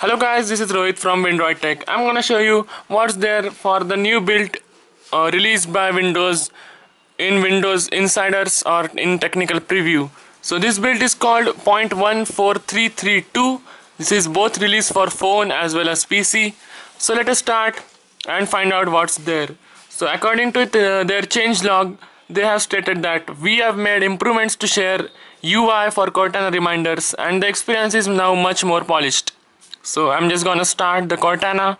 Hello guys, this is Rohit from Windroid Tech. I'm gonna show you what's there for the new build uh, released by Windows in Windows Insiders or in technical preview. So this build is called 0.14332. This is both released for phone as well as PC. So let us start and find out what's there. So according to their changelog, they have stated that we have made improvements to share UI for Cortana reminders and the experience is now much more polished. So I'm just gonna start the Cortana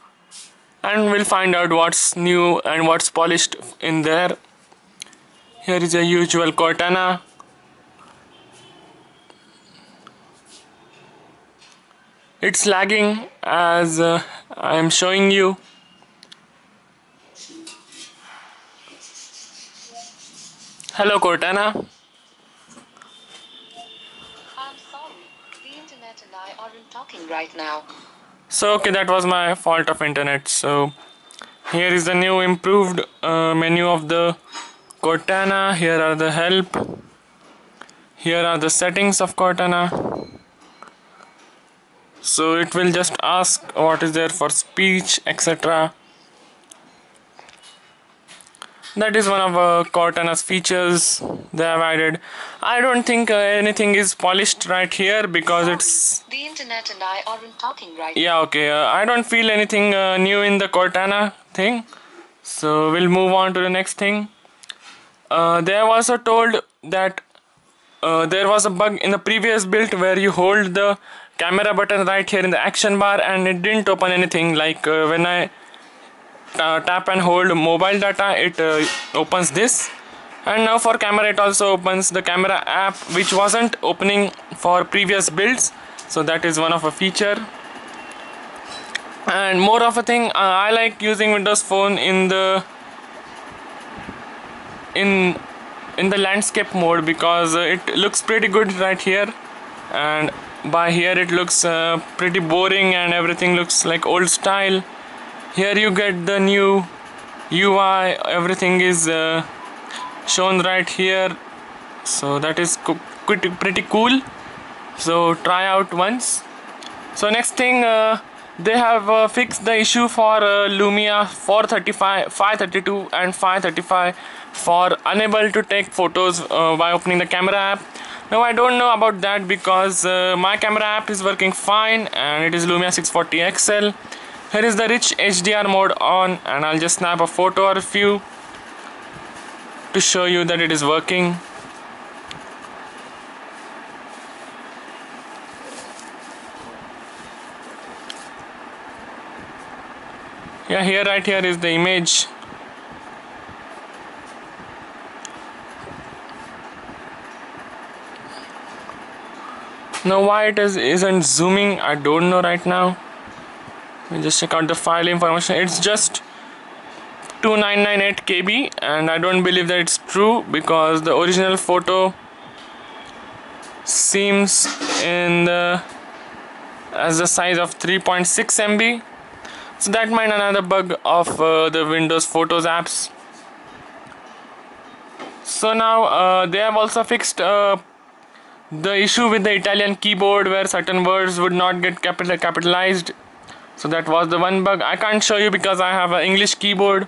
and we'll find out what's new and what's polished in there. Here is a usual Cortana. It's lagging as uh, I am showing you. Hello Cortana. I'm sorry. The internet and I aren't talking right now. So okay, that was my fault of internet. So here is the new improved uh, menu of the Cortana. Here are the help. Here are the settings of Cortana. So it will just ask what is there for speech, etc. That is one of uh, Cortana's features they have added. I don't think uh, anything is polished right here because it's The internet and I aren't talking right yeah okay uh, i don't feel anything uh, new in the cortana thing. So we'll move on to the next thing. Uh, they have also told that uh, there was a bug in the previous build where you hold the camera button right here in the action bar and it didn't open anything. Like uh, when i tap and hold mobile data it uh, opens this. And now for camera it also opens the camera app which wasn't opening for previous builds. So that is one of a feature. And more of a thing uh, i like using windows phone in the in in the landscape mode because uh, it looks pretty good right here. And by here it looks uh, pretty boring and everything looks like old style here you get the new UI everything is uh, shown right here. So that is pretty cool. So try out once. So next thing uh, they have uh, fixed the issue for uh, Lumia 435 532 and 535 for unable to take photos uh, by opening the camera app. Now I don't know about that because uh, my camera app is working fine and it is Lumia 640 XL here is the rich HDR mode on and I'll just snap a photo or a few to show you that it is working. Yeah here right here is the image. Now why it is isn't zooming I don't know right now let me just check out the file information. It's just 2998 KB and I don't believe that it's true because the original photo seems in the as the size of 3.6 MB so that might another bug of uh, the Windows Photos apps. So now uh, they have also fixed uh, the issue with the Italian keyboard where certain words would not get capital capitalized so that was the one bug. I can't show you because I have an English keyboard.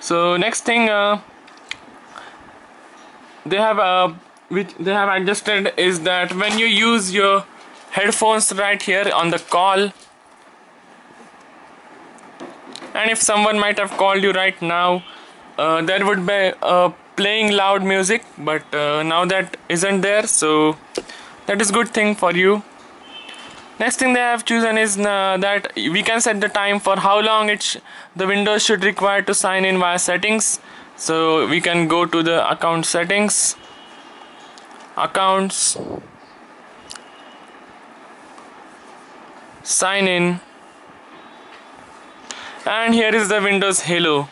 So next thing uh, they have uh, which they have adjusted is that when you use your headphones right here on the call and if someone might have called you right now uh, there would be uh, playing loud music but uh, now that isn't there so that is good thing for you next thing they have chosen is uh, that we can set the time for how long it the windows should require to sign in via settings. So we can go to the account settings. Accounts. Sign in. And here is the windows Hello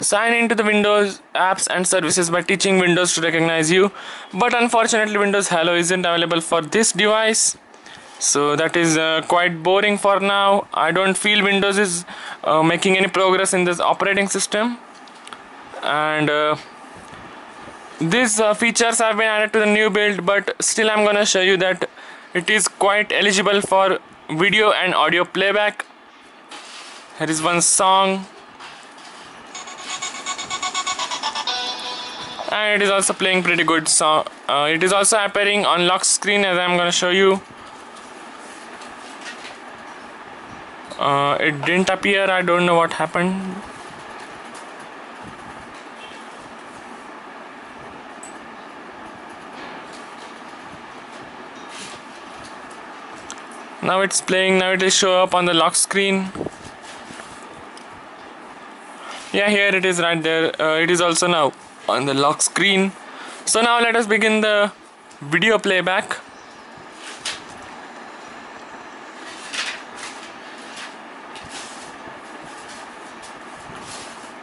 sign into the windows apps and services by teaching windows to recognize you. But unfortunately windows Hello isn't available for this device so that is uh, quite boring for now. I don't feel windows is uh, making any progress in this operating system. And uh, these uh, features have been added to the new build but still i'm gonna show you that it is quite eligible for video and audio playback. Here is one song. And it is also playing pretty good song uh, it is also appearing on lock screen as I'm gonna show you uh, it didn't appear. I don't know what happened. Now it's playing. Now it will show up on the lock screen. Yeah here it is right there. Uh, it is also now on the lock screen. So now let us begin the video playback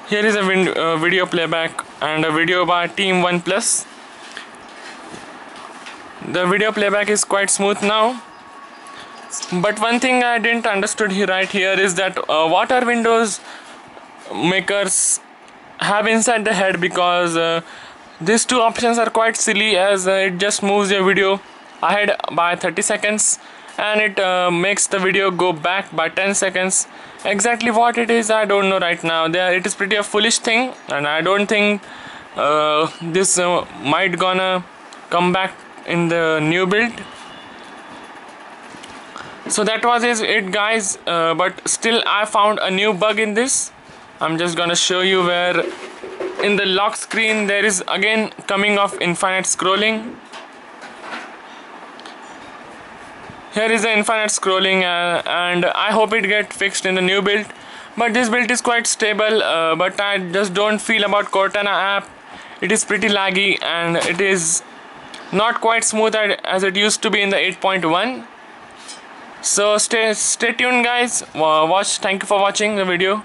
here is a uh, video playback and a video by team OnePlus the video playback is quite smooth now. But one thing I didn't understood here right here is that uh, what are Windows makers have inside the head because uh, these two options are quite silly as uh, it just moves your video ahead by 30 seconds and it uh, makes the video go back by 10 seconds exactly what it is I don't know right now. There it is pretty a foolish thing and I don't think uh, this uh, might gonna come back in the new build. So that was it guys uh, but still I found a new bug in this. I'm just gonna show you where in the lock screen there is again coming of infinite scrolling here is the infinite scrolling uh, and I hope it get fixed in the new build. But this build is quite stable uh, but I just don't feel about Cortana app. It is pretty laggy and it is not quite smooth as it used to be in the 8.1 so stay stay tuned guys. Watch thank you for watching the video